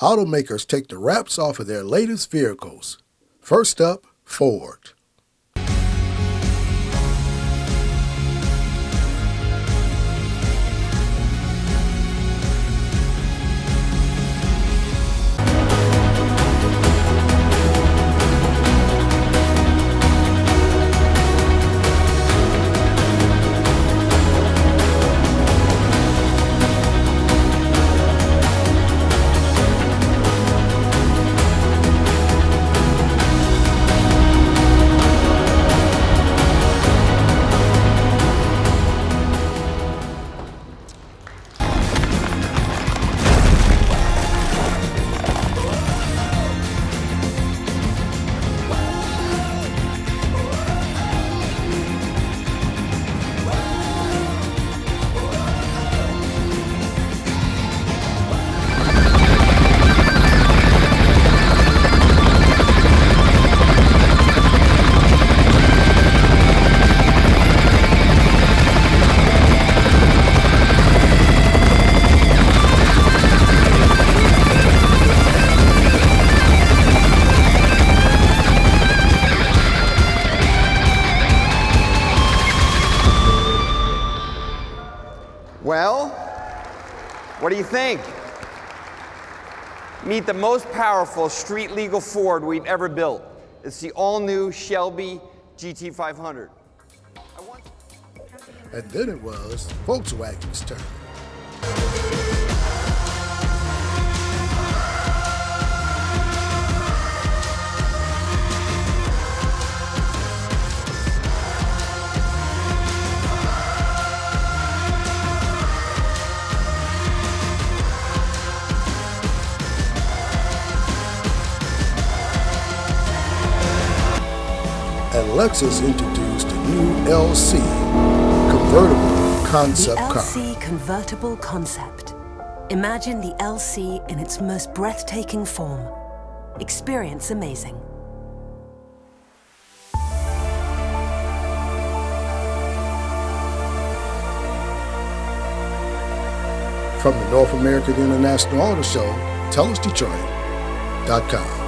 automakers take the wraps off of their latest vehicles. First up, Ford. Well, what do you think? Meet the most powerful street legal Ford we've ever built. It's the all new Shelby GT500. And then it was Volkswagen's turn. And Lexus introduced a new LC convertible concept the car. LC convertible concept. Imagine the LC in its most breathtaking form. Experience amazing. From the North American International Auto Show, TellUsDetroit.com.